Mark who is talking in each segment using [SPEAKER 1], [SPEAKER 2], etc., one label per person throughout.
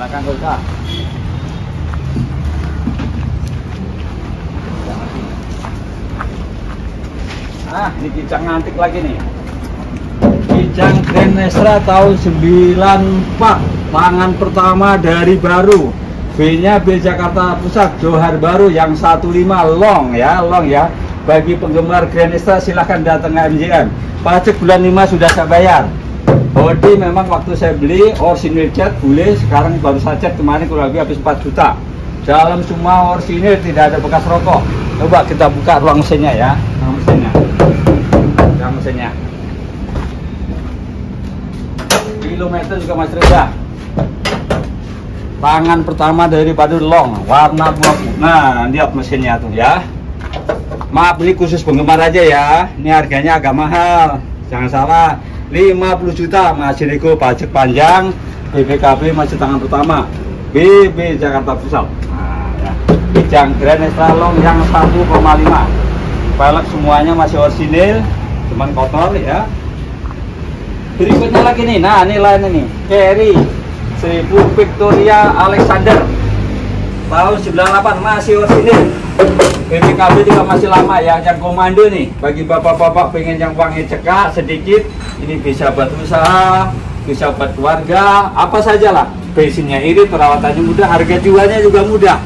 [SPEAKER 1] belakang gak usah ah ini kijang antik lagi nih. Kijang Grand Nestra tahun 94 tangan pertama dari baru. B nya B Jakarta Pusat Johar Baru yang 15 long ya long ya. Bagi penggemar Grand Nestra silahkan datang ke MJM pajak bulan 5 sudah saya bayar body memang waktu saya beli orisinil cat boleh sekarang baru cat kemarin kurang lebih habis 4 juta. Dalam semua orisinil tidak ada bekas rokok. Coba kita buka ruang mesinnya ya ruang mesinnya. Ruang mesinnya. Kilometer juga masih rendah tangan pertama dari padu long warna bunga nah lihat mesinnya tuh ya. Maaf ini khusus penggemar aja ya. Ini harganya agak mahal. Jangan salah 50 juta masih nego pajak panjang BPKB masih tangan pertama BB Jakarta Pusat. Nah, ya. Kijang Grand Extra Long yang 1,5 pelek semuanya masih orisinil cuman kotor ya. Berikutnya lagi nih nah ini lain ini carry 1000 Victoria Alexander. Tahun 98 masih orisinil BPKB juga masih lama ya yang komando nih. Bagi bapak-bapak pengen yang uangnya cekak sedikit ini bisa buat usaha bisa buat keluarga apa saja lah bensinnya irit perawatannya mudah harga jualnya juga mudah.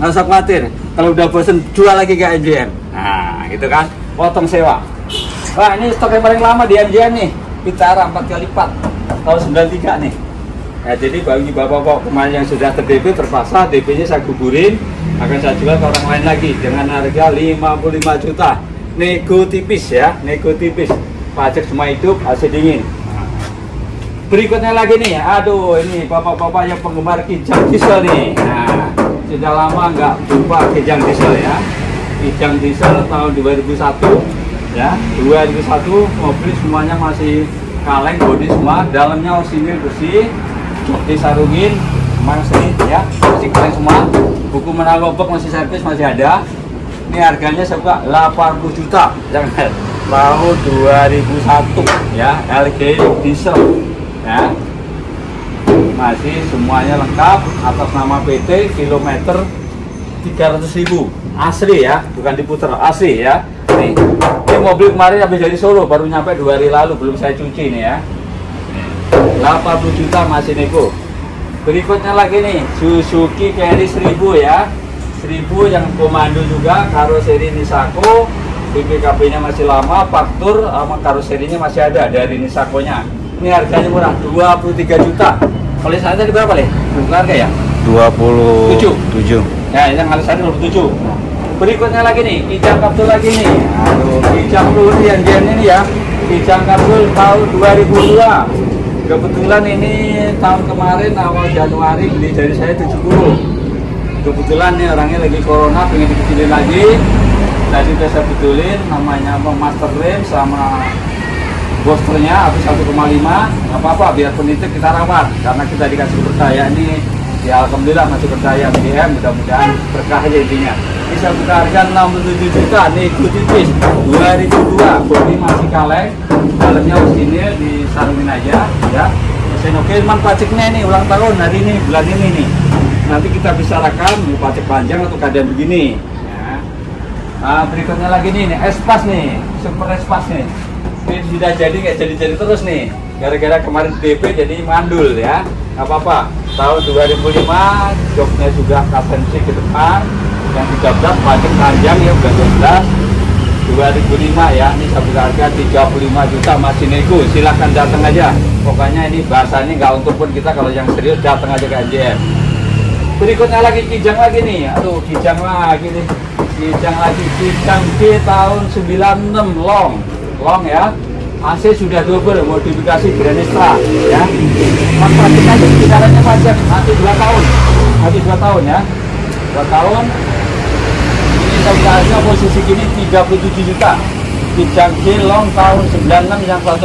[SPEAKER 1] Nggak usah khawatir kalau udah bosen jual lagi ke MJM nah gitu kan? Potong sewa. Wah ini stok yang paling lama di MJM nih. Vitara 4 kali 4 tahun 93 nih Nah, jadi bagi bapak-bapak kemarin yang sudah ter-DP terpaksa DP-nya saya gugurin akan saya jual ke orang lain lagi dengan harga 55 juta. Nego tipis ya nego tipis. Pajak semua hidup AC dingin. Berikutnya lagi nih aduh ini bapak-bapak yang penggemar kijang diesel nih. Nah sudah lama nggak jumpa kijang diesel ya. Kijang diesel tahun 2001 ya 2001 mobil semuanya masih kaleng bodi semua dalamnya orisinil bersih disarungin masih ya. Masih keren semua. Buku menagobok masih servis masih ada. Ini harganya buka 80 juta. Jangan. Tahun 2001 ya. LG diesel ya. Masih semuanya lengkap atas nama PT kilometer 300 ribu. Asli ya. Bukan diputer asli ya. Nih ini mobil kemarin habis dari Solo baru nyampe dua hari lalu belum saya cuci nih ya 80 juta masih nego berikutnya lagi nih Suzuki Carry 1000 ya. 1000 yang komando juga karoseri Nisako. BPKB nya masih lama faktur sama karoserinya masih ada dari Nisako nya ini harganya murah 23 juta. Kalau saya tadi berapa nih? harga ya?
[SPEAKER 2] 27
[SPEAKER 1] ya yang harus saya 27 berikutnya lagi nih kijang kapsul lagi nih. Aduh kijang yang ini ya. Kijang kapsul tahun 2002 kebetulan ini tahun kemarin awal Januari beli dari saya 70 kebetulan nih orangnya lagi corona pengen dikecilin lagi. Tadi udah saya betulin namanya master rem sama boosternya habis 1,5 apa-apa biar itu kita rawat. Karena kita dikasih percaya ini ya Alhamdulillah masih percaya BDM mudah-mudahan berkah aja intinya. Bisa buka harga 67 juta nih tipis. 2002 bodi masih kaleng dalamnya sini disarungin aja ya. Mesin oke cuman pajaknya ini ulang tahun hari ini bulan ini nih. Nanti kita bisa rekam mau pajak panjang atau keadaan begini ya. nah, berikutnya lagi nih, nih espas nih super espas nih. Ini sudah jadi nggak jadi-jadi terus nih. Gara-gara kemarin DP jadi mandul ya. Nggak apa-apa. Tahun 2005 joknya sudah kasensi ke depan. Yang 13 pajak panjang ya udah 12 2005 ya. Ini satu harga 35 juta masih nego silahkan datang aja. Pokoknya ini bahasa ini nggak untuk pun kita kalau yang serius datang aja ke NJM berikutnya lagi kijang lagi nih. Aduh kijang lagi nih. Kijang lagi. Kijang di tahun 96 long. Long ya. AC sudah double modifikasi Granistra ya. Pajak aja kisarannya pajak nanti 2 tahun. Nanti 2 tahun ya. 2 tahun harga posisi gini 37 juta. Kijang long tahun 96 yang 1,8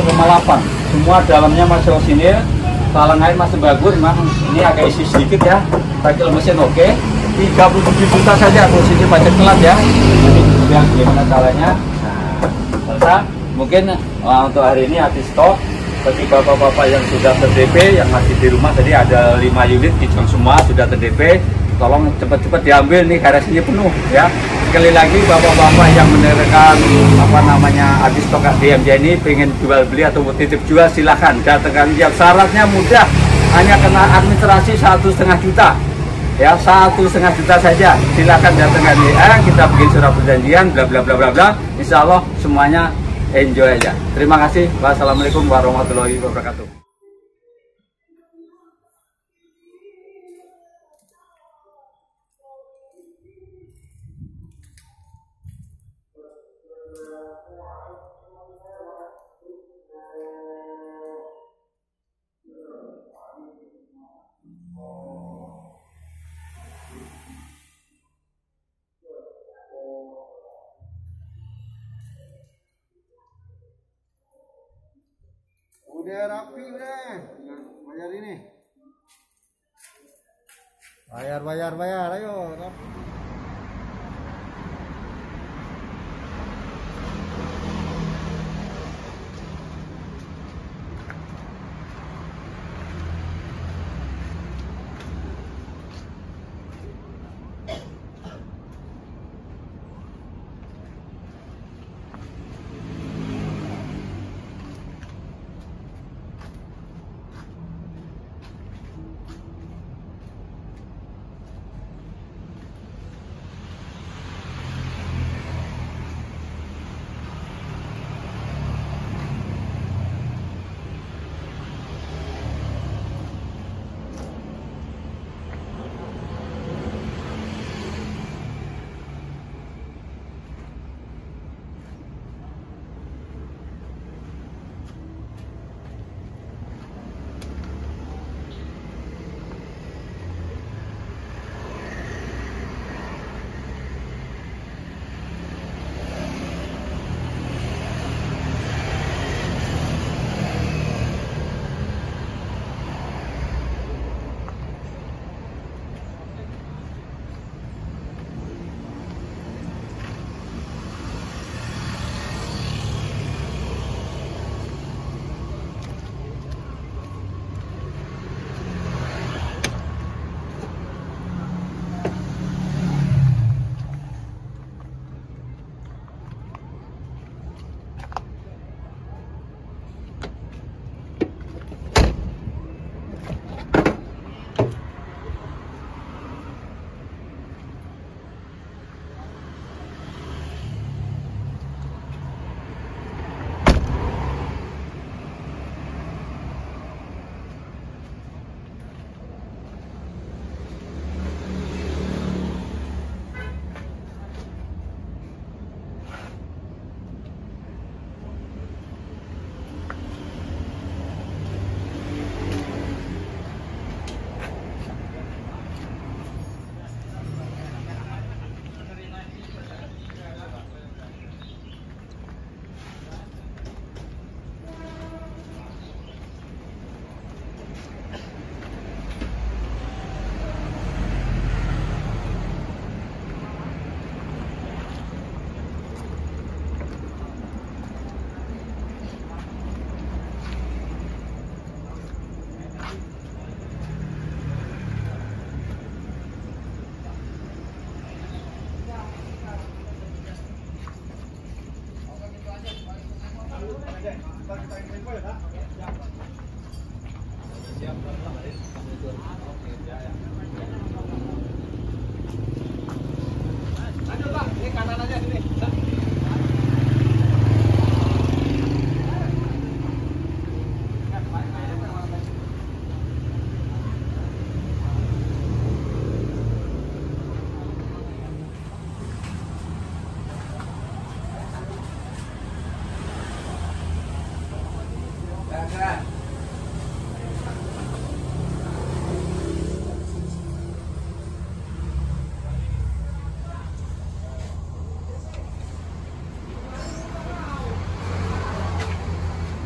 [SPEAKER 1] semua dalamnya masih orisinil talang air masih bagus memang ini agak isi sedikit ya. Pakil mesin oke. okay. 37 juta saja posisi pajak telat ya. Ini juga gimana caranya? Nah selesai mungkin uh, untuk hari ini habis stok bagi bapak-bapak yang sudah terdp yang masih di rumah tadi ada 5 unit kijang semua sudah terdp tolong cepat-cepat diambil nih garasinya penuh ya. Sekali lagi bapak-bapak yang menerangkan apa namanya habis tokak DMJ ini pengen jual beli atau titip jual silahkan datangkan. Ya syaratnya mudah. Hanya kena administrasi satu setengah juta. Ya satu setengah juta saja. Silahkan datangkan. Ya kita bikin surat perjanjian bla bla bla bla bla. Insya Allah semuanya enjoy aja. Terima kasih. Wassalamualaikum warahmatullahi wabarakatuh.
[SPEAKER 3] Udah rapi udah. Bayar ini. Bayar bayar bayar. Ayo rapi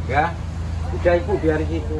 [SPEAKER 1] ya udah ibu biar gitu